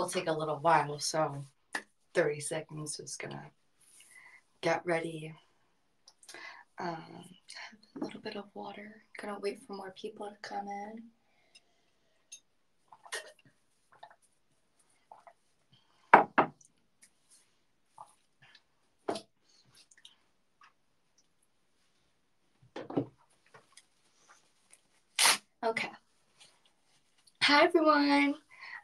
people take a little while, so 30 seconds is gonna get ready. Um, a little bit of water. Gonna wait for more people to come in. Okay. Hi everyone.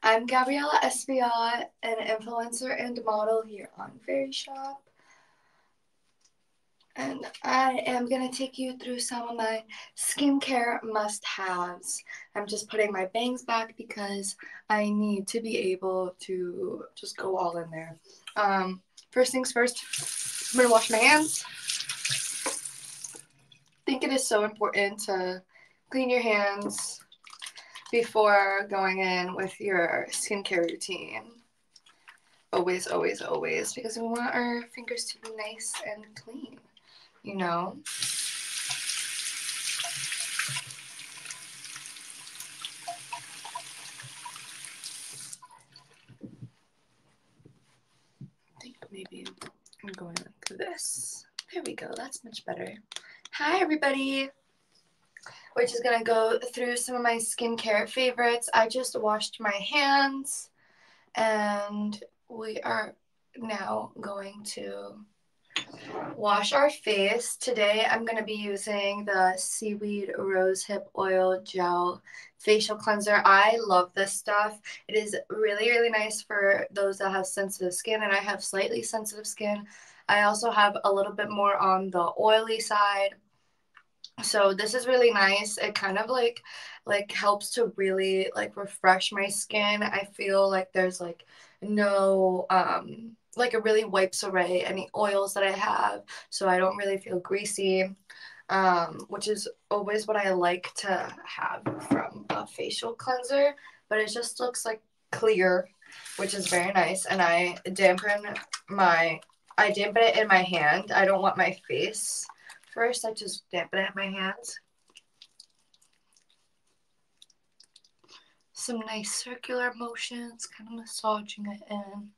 I'm Gabriella Espiat, an influencer and model here on Verishop. And I am going to take you through some of my skincare must-haves. I'm just putting my bangs back because I need to be able to just go all in there. Um, first things first, I'm going to wash my hands. I think it is so important to clean your hands before going in with your skincare routine. Always, always, always, because we want our fingers to be nice and clean, you know? I think maybe I'm going like this. There we go. That's much better. Hi, everybody which is going to go through some of my skincare favorites. I just washed my hands and we are now going to wash our face. Today I'm going to be using the Seaweed Rosehip Oil Gel Facial Cleanser. I love this stuff. It is really, really nice for those that have sensitive skin, and I have slightly sensitive skin. I also have a little bit more on the oily side so this is really nice it kind of like like helps to really like refresh my skin i feel like there's like no um like it really wipes away any oils that i have so i don't really feel greasy um which is always what i like to have from a facial cleanser but it just looks like clear which is very nice and i dampen my i dampen it in my hand i don't want my face First, I just dampen it in my hands. Some nice circular motions, kind of massaging it in.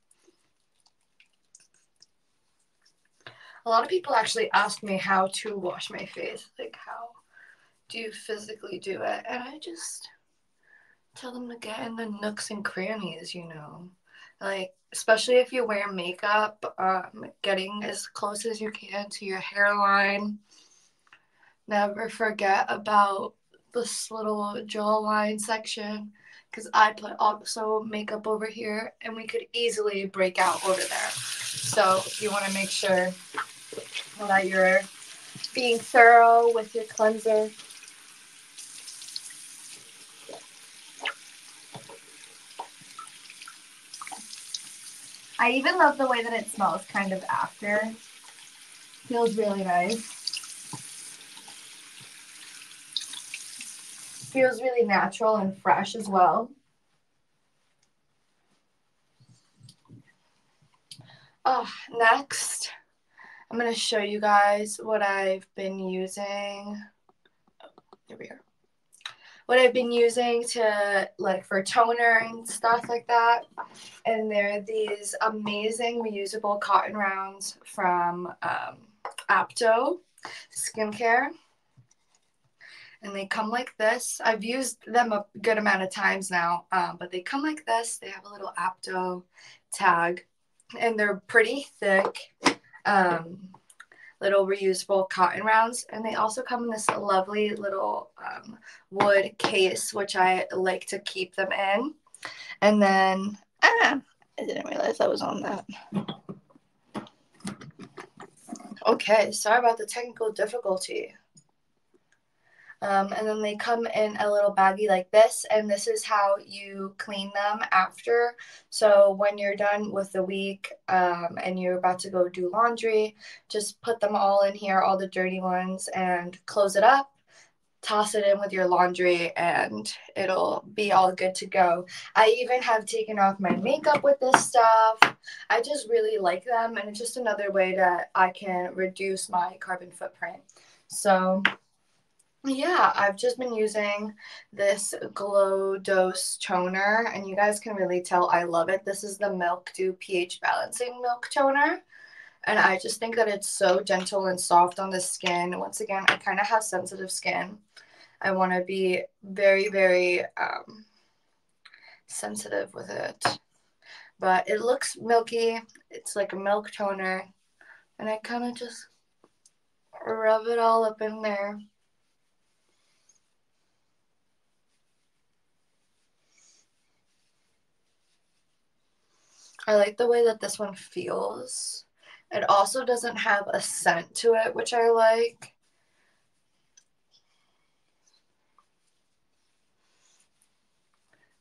A lot of people actually ask me how to wash my face. Like, how do you physically do it? And I just tell them to get in the nooks and crannies, you know. Like, especially if you wear makeup, um, getting as close as you can to your hairline never forget about this little jawline section because I put also makeup over here and we could easily break out over there. So you want to make sure that you're being thorough with your cleanser. I even love the way that it smells kind of after. Feels really nice. Feels really natural and fresh as well. Oh, next, I'm going to show you guys what I've been using. There we are. What I've been using to like for toner and stuff like that. And they're these amazing reusable cotton rounds from um, Apto Skincare and they come like this. I've used them a good amount of times now, um, but they come like this. They have a little Apto tag, and they're pretty thick, um, little reusable cotton rounds. And they also come in this lovely little um, wood case, which I like to keep them in. And then, ah, I didn't realize I was on that. Okay, sorry about the technical difficulty. Um, and then they come in a little baggie like this, and this is how you clean them after. So when you're done with the week um, and you're about to go do laundry, just put them all in here, all the dirty ones, and close it up. Toss it in with your laundry and it'll be all good to go. I even have taken off my makeup with this stuff. I just really like them, and it's just another way that I can reduce my carbon footprint. So, yeah, I've just been using this Glow Oasis toner, and you guys can really tell I love it. This is the Milk Dew pH Balancing Milk Toner, and I just think that it's so gentle and soft on the skin. Once again, I kind of have sensitive skin. I want to be very, very um, sensitive with it. But it looks milky. It's like a milk toner, and I kind of just rub it all up in there. I like the way that this one feels. It also doesn't have a scent to it, which I like.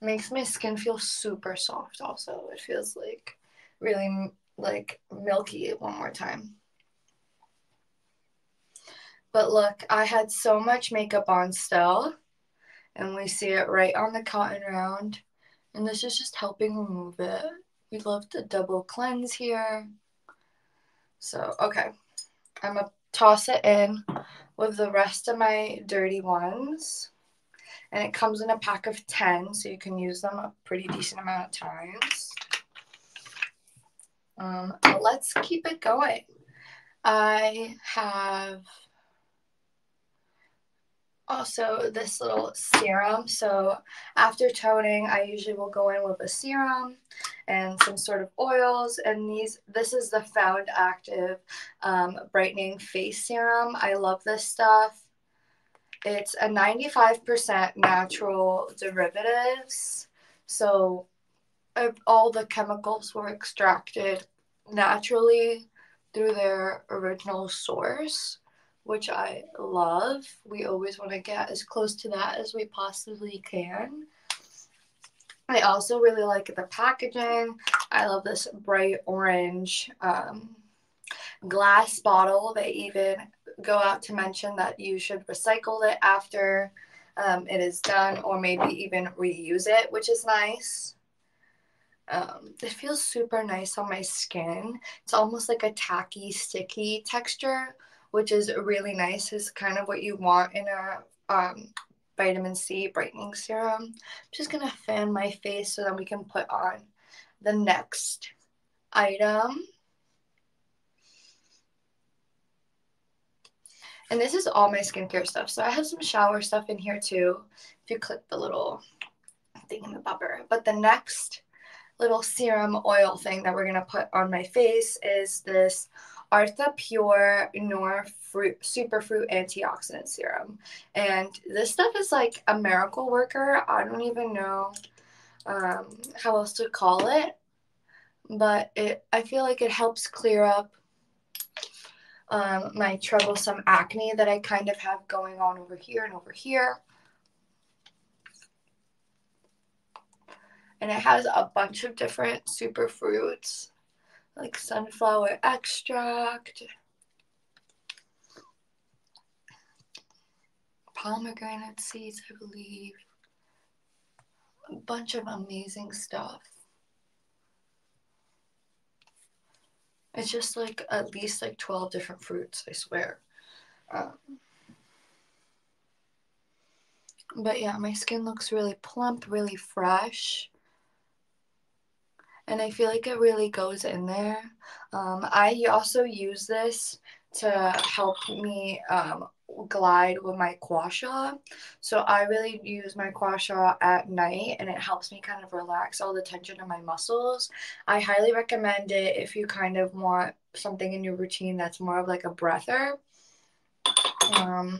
Makes my skin feel super soft also. It feels like really like milky one more time. But look, I had so much makeup on still. And we see it right on the cotton round. And this is just helping remove it. We love the double cleanse here. So, okay. I'm going to toss it in with the rest of my dirty ones. And it comes in a pack of 10, so you can use them a pretty decent amount of times. Um, let's keep it going. I have also this little serum. So after toning, I usually will go in with a serum and some sort of oils. And these, this is the Found Active um, Brightening Face Serum. I love this stuff. It's a 95% natural derivatives. So all the chemicals were extracted naturally through their original source which I love. We always want to get as close to that as we possibly can. I also really like the packaging. I love this bright orange um, glass bottle. They even go out to mention that you should recycle it after um, it is done or maybe even reuse it, which is nice. Um, it feels super nice on my skin. It's almost like a tacky, sticky texture, which is really nice. Is kind of what you want in a um, vitamin C brightening serum. I'm just gonna fan my face so that we can put on the next item. And this is all my skincare stuff. So I have some shower stuff in here too. If you click the little thing in the bubber. But the next little serum oil thing that we're gonna put on my face is this Athar'a Pure Noor Fruit Superfruit Antioxidant Serum. And this stuff is like a miracle worker. I don't even know um, how else to call it. But it, I feel like it helps clear up um, my troublesome acne that I kind of have going on over here and over here. And it has a bunch of different superfruits like sunflower extract, pomegranate seeds, I believe. A bunch of amazing stuff. It's just like at least like 12 different fruits, I swear. Um, but yeah, my skin looks really plump, really fresh and I feel like it really goes in there. Um, I also use this to help me um, glide with my gua sha. So I really use my gua sha at night and it helps me kind of relax all the tension in my muscles. I highly recommend it if you kind of want something in your routine that's more of like a breather. Um,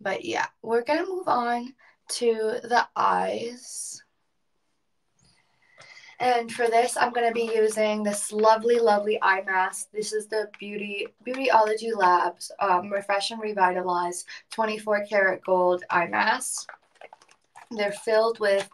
but yeah, we're gonna move on to the eyes. And for this, I'm going to be using this lovely, lovely eye mask. This is the Beauty Beautyology Labs um, Refresh and Revitalize 24 karat gold eye mask. They're filled with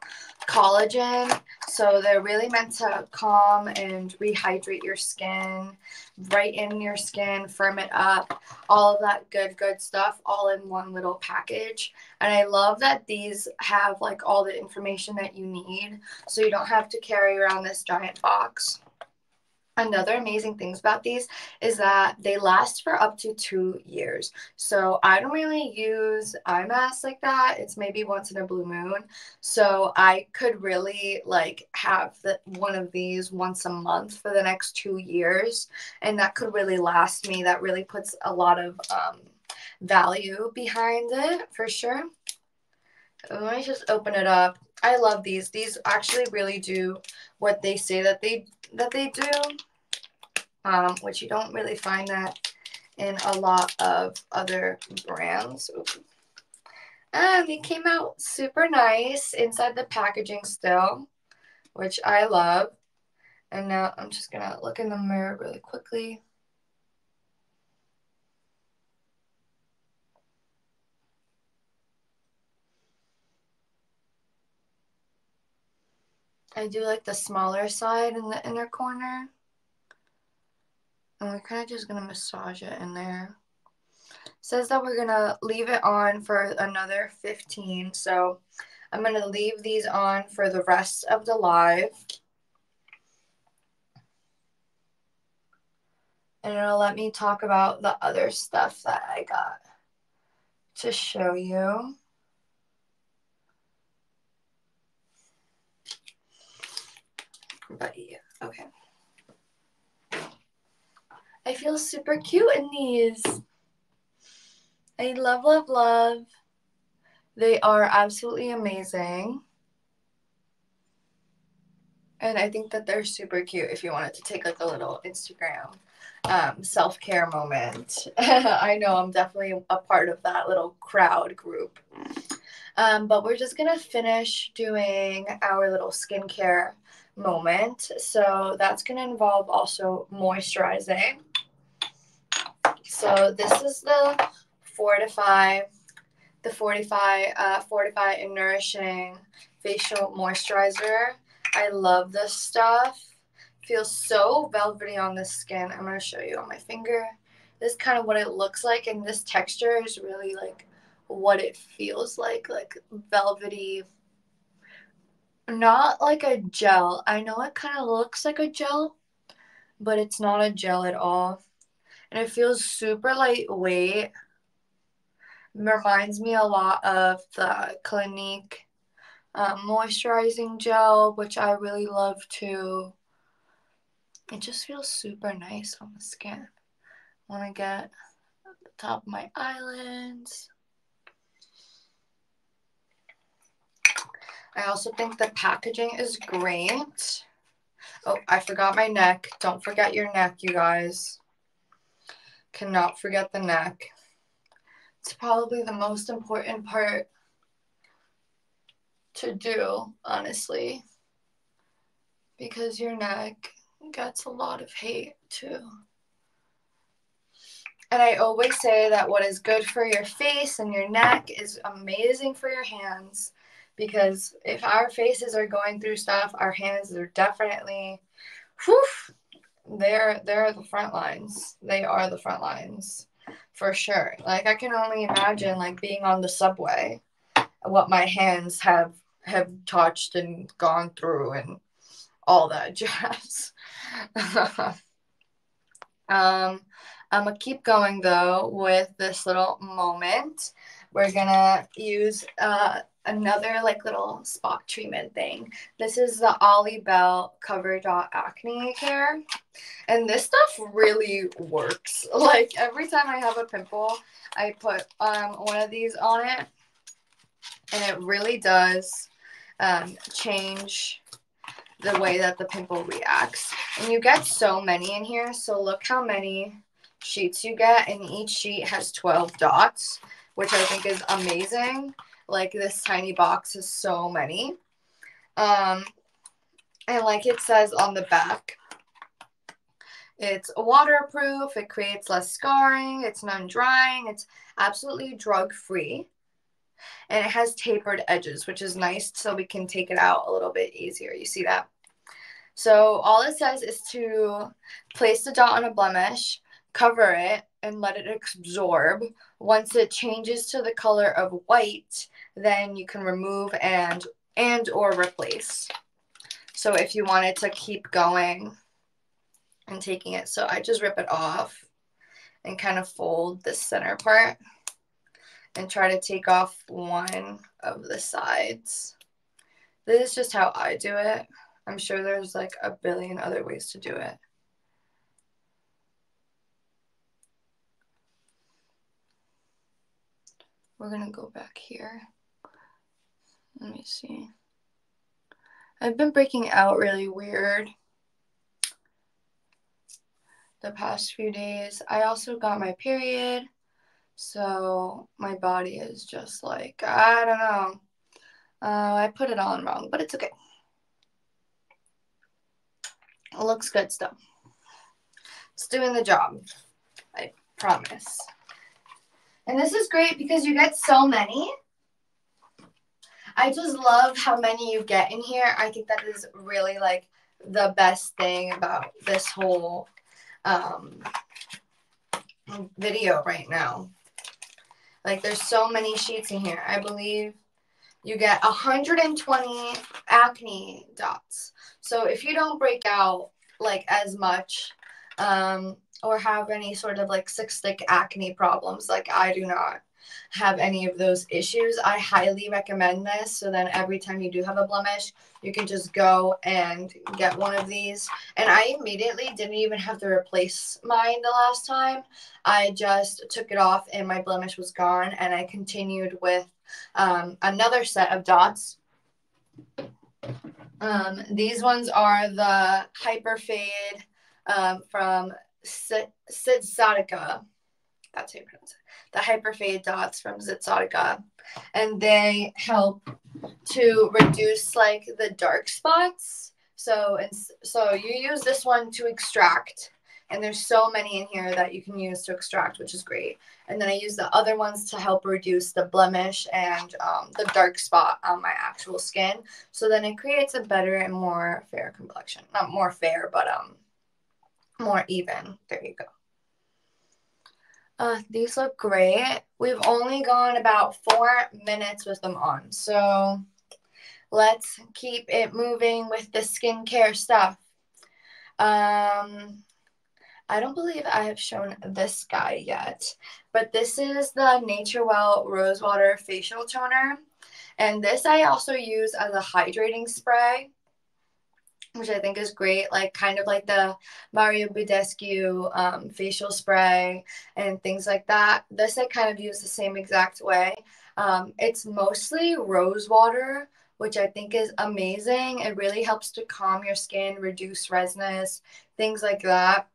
collagen, so they're really meant to calm and rehydrate your skin, brighten your skin, firm it up, all of that good, good stuff all in one little package. And I love that these have like all the information that you need, so you don't have to carry around this giant box. Another amazing things about these is that they last for up to two years. So i don't really use eye masks like that. It's maybe once in a blue moon. So i could really like have the, one of these once a month for the next two years and that could really last me. That really puts a lot of um, value behind it for sure. Let me just open it up. I love these. These actually really do what they say that they that they do um, which you don't really find that in a lot of other brands. And they came out super nice inside the packaging still, which I love. And now I'm just going to look in the mirror really quickly. I do like the smaller side in the inner corner. And we're kind of just going to massage it in there. Says that we're going to leave it on for another 15. So I'm going to leave these on for the rest of the live. And it'll let me talk about the other stuff that I got to show you. But yeah, okay. I feel super cute in these. I love, love, love. They are absolutely amazing. And I think that they're super cute if you wanted to take like a little Instagram um, self care moment. I know I'm definitely a part of that little crowd group. Um, but we're just going to finish doing our little skincare moment. So that's going to involve also moisturizing. So this is the Fortify, the Fortify, uh, Fortify and Nourishing Facial Moisturizer. I love this stuff. Feels so velvety on the skin. I'm going to show you on my finger. This is kind of what it looks like. And this texture is really like what it feels like, like velvety. Not like a gel. I know it kind of looks like a gel, but it's not a gel at all and it feels super lightweight. Reminds me a lot of the Clinique um, moisturizing gel, which I really love too. It just feels super nice on the skin. Want to get the top of my eyelids. I also think the packaging is great. Oh, I forgot my neck. Don't forget your neck, you guys. Cannot forget the neck. It's probably the most important part to do, honestly, because your neck gets a lot of hate too. And I always say that what is good for your face and your neck is amazing for your hands because if our faces are going through stuff, our hands are definitely whew, they're they're the front lines. They are the front lines for sure. Like I can only imagine like being on the subway, what my hands have have touched and gone through and all that jazz. um, I'm gonna keep going though with this little moment. We're gonna use uh, another like little spot treatment thing. This is the Ollie Belle Cover Dot Acne Care. And this stuff really works. Like every time I have a pimple, I put um, one of these on it. And it really does um, change the way that the pimple reacts. And you get so many in here. So look how many sheets you get. And each sheet has 12 dots, which I think is amazing. Like this tiny box has so many. Um, and like it says on the back, it's waterproof, it creates less scarring, it's non drying, it's absolutely drug free. And it has tapered edges, which is nice so we can take it out a little bit easier. You see that? So all it says is to place the dot on a blemish, cover it, and let it absorb. Once it changes to the color of white, then you can remove and and or replace. So if you wanted to keep going and taking it. So I just rip it off and kind of fold the center part and try to take off one of the sides. This is just how I do it. I'm sure there's like a billion other ways to do it. We're going to go back here. Let me see. I've been breaking out really weird the past few days. I also got my period. So my body is just like, I don't know. Uh, I put it on wrong, but it's okay. It looks good still. It's doing the job. I promise. And this is great because you get so many. I just love how many you get in here. I think that is really like the best thing about this whole um, video right now. Like there's so many sheets in here. I believe you get 120 acne dots. So if you don't break out like as much um, or have any sort of like cystic acne problems, like I do not, have any of those issues, I highly recommend this. So then every time you do have a blemish, you can just go and get one of these. And I immediately didn't even have to replace mine the last time. I just took it off and my blemish was gone. And I continued with um, another set of dots. Um, these ones are the Hyper Fade um, from Sidzautica. That's how you pronounce it the hyperfade dots from Sidzautica. And they help to reduce like the dark spots. So and so you use this one to extract and there's so many in here that you can use to extract, which is great. And then I use the other ones to help reduce the blemish and um, the dark spot on my actual skin. So then it creates a better and more fair complexion. Not more fair, but um, more even. There you go. Uh, these look great. We've only gone about four minutes with them on. So let's keep it moving with the skincare stuff. Um, I don't believe I have shown this guy yet, but this is the NatureWell Rosewater Facial Toner. And this I also use as a hydrating spray which I think is great, like kind of like the Mario Badescu um, facial spray and things like that. This I kind of use the same exact way. Um, it's mostly rose water, which I think is amazing. It really helps to calm your skin, reduce redness, things like that.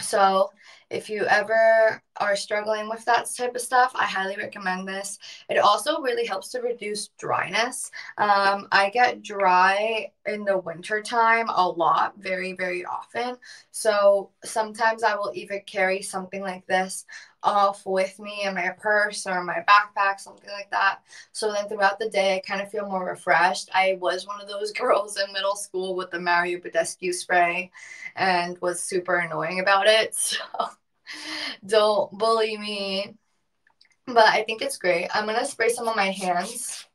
So if you ever are struggling with that type of stuff, I highly recommend this. It also really helps to reduce dryness. Um, I get dry in the winter time a lot, very, very often. So sometimes I will even carry something like this off with me in my purse or my backpack, something like that. So then throughout the day, I kind of feel more refreshed. I was one of those girls in middle school with the Mario Badescu spray and was super annoying about it. So don't bully me. But I think it's great. I'm going to spray some on my hands.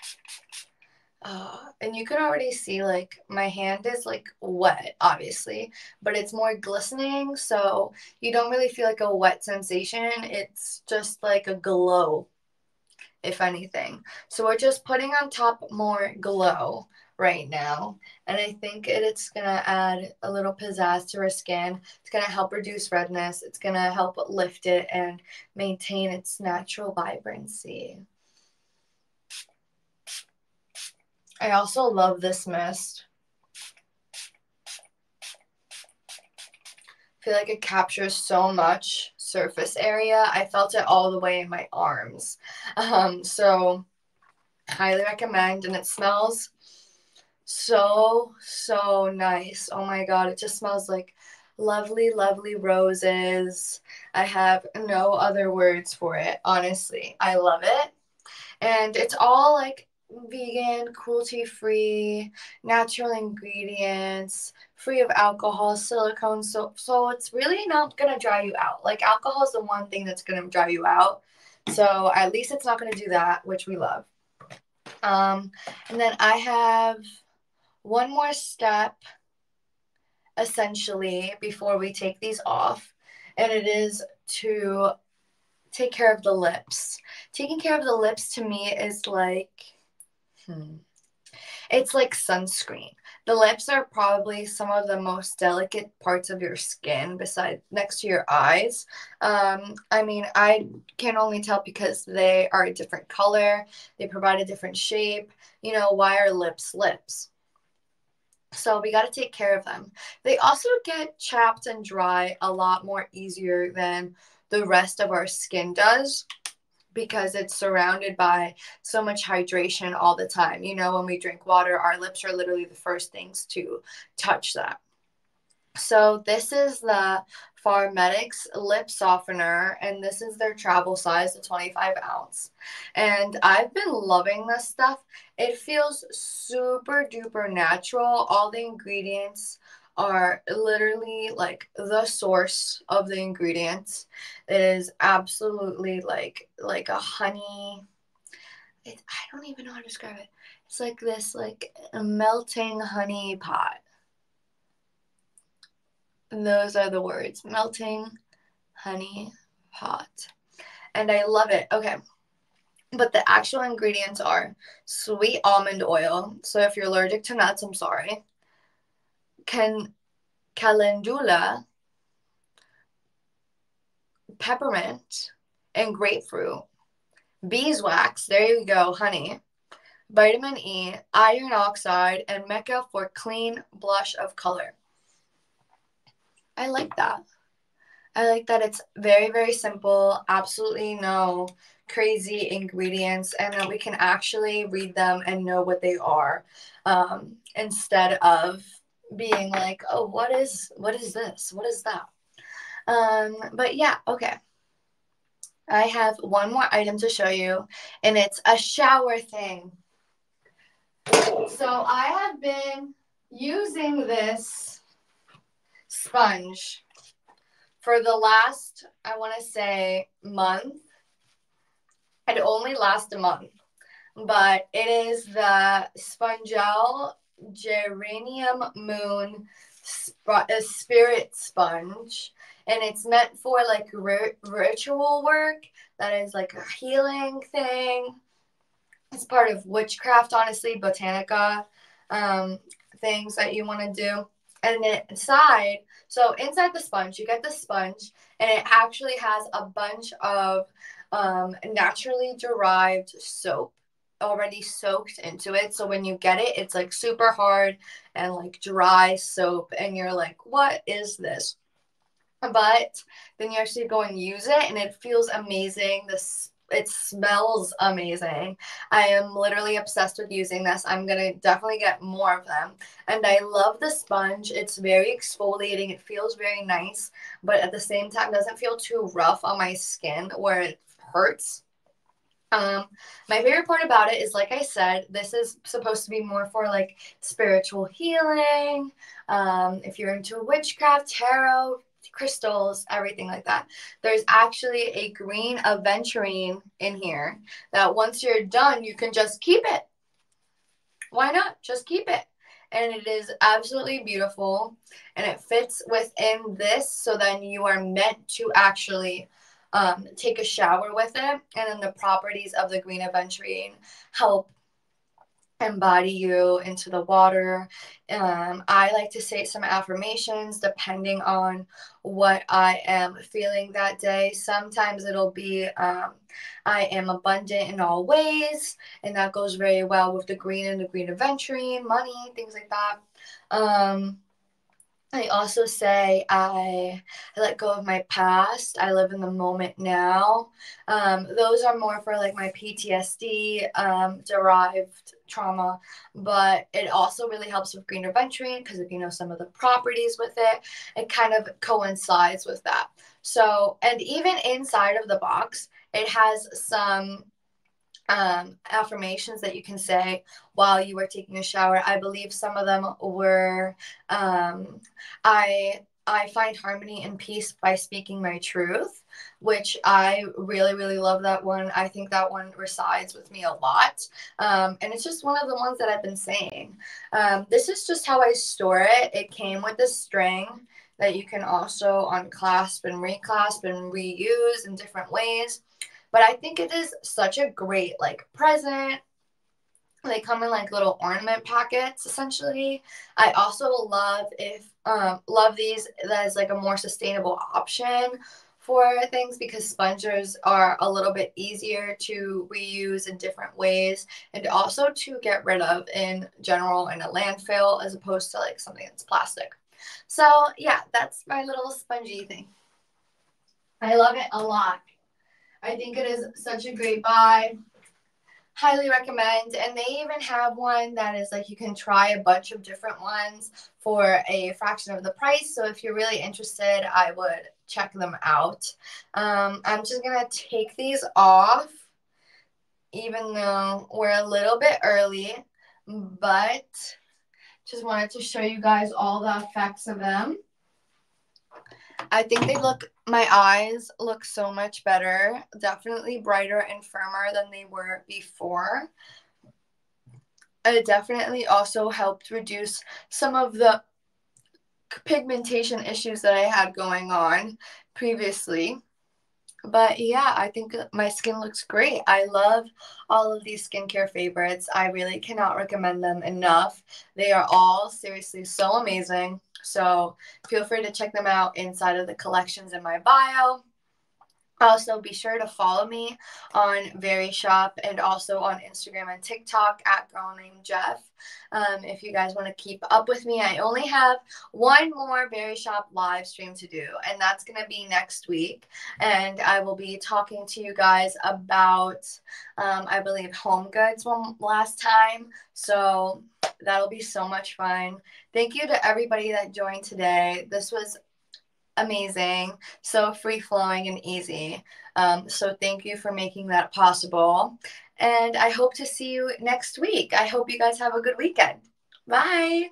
Uh, and you can already see like my hand is like wet, obviously, but it's more glistening. So you don't really feel like a wet sensation. It's just like a glow, if anything. So we're just putting on top more glow right now. And I think it's going to add a little pizzazz to her skin. It's going to help reduce redness. It's going to help lift it and maintain its natural vibrancy. I also love this mist. I feel like it captures so much surface area. I felt it all the way in my arms. Um, so highly recommend and it smells so so nice. Oh my god it just smells like lovely lovely roses. I have no other words for it honestly. I love it. And it's all like vegan cruelty free natural ingredients free of alcohol silicone. So so it's really not gonna dry you out. Like alcohol is the one thing that's gonna dry you out. So at least it's not gonna do that which we love. Um and then i have one more step essentially before we take these off, and it is to take care of the lips. Taking care of the lips to me is like, hmm, it's like sunscreen. The lips are probably some of the most delicate parts of your skin, beside next to your eyes. Um, I mean, I can only tell because they are a different color. They provide a different shape. You know, why are lips lips? So we got to take care of them. They also get chapped and dry a lot more easier than the rest of our skin does because it's surrounded by so much hydration all the time. You know, when we drink water, our lips are literally the first things to touch that. So this is the Farmaesthetics lip softener, and this is their travel size, the 25 ounce. And I've been loving this stuff. It feels super duper natural. All the ingredients are literally like the source of the ingredients. It is absolutely like like a honey. It, I don't even know how to describe it. It's like this like melting honey pot. Those are the words melting honey pot. And I love it. Okay. But the actual ingredients are sweet almond oil. So if you're allergic to nuts, I'm sorry can calendula, peppermint, and grapefruit, beeswax, there you go, honey, vitamin E, iron oxide, and mica for clean blush of color. I like that. I like that it's very, very simple, absolutely no crazy ingredients, and that we can actually read them and know what they are um, instead of being like, oh, what is what is this? What is that? Um, but yeah, okay. I have one more item to show you, and it's a shower thing. So I have been using this sponge for the last, I want to say, month. It only lasts a month, but it is the Spongelle geranium moon sp- a spirit sponge. And it's meant for like ri- ritual work. That is like a healing thing. It's part of witchcraft honestly botanica um, things that you want to do and inside so inside the sponge you get the sponge and it actually has a bunch of um, naturally derived soap already soaked into it. So when you get it, it's like super hard and like dry soap, and you're like, what is this? But then you actually go and use it, and it feels amazing. This it smells amazing. I am literally obsessed with using this. I'm gonna definitely get more of them. And I love the sponge. It's very exfoliating. It feels very nice, but at the same time doesn't feel too rough on my skin where it hurts. Um, my favorite part about it is, like I said, this is supposed to be more for like spiritual healing. Um, if you're into witchcraft, tarot, crystals, everything like that. There's actually a green aventurine in here that once you're done, you can just keep it. Why not? Just keep it. And it is absolutely beautiful and it fits within this so then you are meant to actually um, take a shower with it. And then the properties of the green aventurine help embody you into the water. Um, I like to say some affirmations depending on what I am feeling that day. Sometimes it'll be, um, I am abundant in all ways, and that goes very well with the green and the green aventurine, money, things like that. Um, I also say I, I let go of my past. I live in the moment now. Um, those are more for like my PTSD um, derived trauma, but it also really helps with green aventurine because if you know some of the properties with it, it kind of coincides with that. So, and even inside of the box, it has some um, affirmations that you can say while you were taking a shower. I believe some of them were um, I I find harmony and peace by speaking my truth. Which I really, really love that one. I think that one resides with me a lot. Um, and it's just one of the ones that I've been saying. Um, this is just how I store it. It came with a string that you can also unclasp and reclasp and reuse in different ways. But I think it is such a great like present. They come in like little ornament packets essentially. I also love if um, love these that is like a more sustainable option for things because spongers are a little bit easier to reuse in different ways and also to get rid of in general in a landfill as opposed to like something that's plastic. So yeah, that's my little spongy thing. I love it a lot. I think it is such a great buy. Highly recommend. And they even have one that is like you can try a bunch of different ones for a fraction of the price. So if you're really interested, I would check them out. Um, I'm just going to take these off, even though we're a little bit early, but just wanted to show you guys all the effects of them. I think they look, my eyes look so much better. Definitely brighter and firmer than they were before. It definitely also helped reduce some of the pigmentation issues that I had going on previously. But yeah, I think my skin looks great. I love all of these skincare favorites. I really cannot recommend them enough. They are all seriously so amazing. So feel free to check them out inside of the collections in my bio. Also, be sure to follow me on Verishop and also on Instagram and TikTok at Girl Named Jeff. Um, if you guys want to keep up with me, I only have one more Verishop live stream to do, and that's going to be next week. And I will be talking to you guys about, um, I believe, home goods one last time. So that'll be so much fun. Thank you to everybody that joined today. This was amazing, so free flowing and easy. Um, so thank you for making that possible. And I hope to see you next week. I hope you guys have a good weekend. Bye.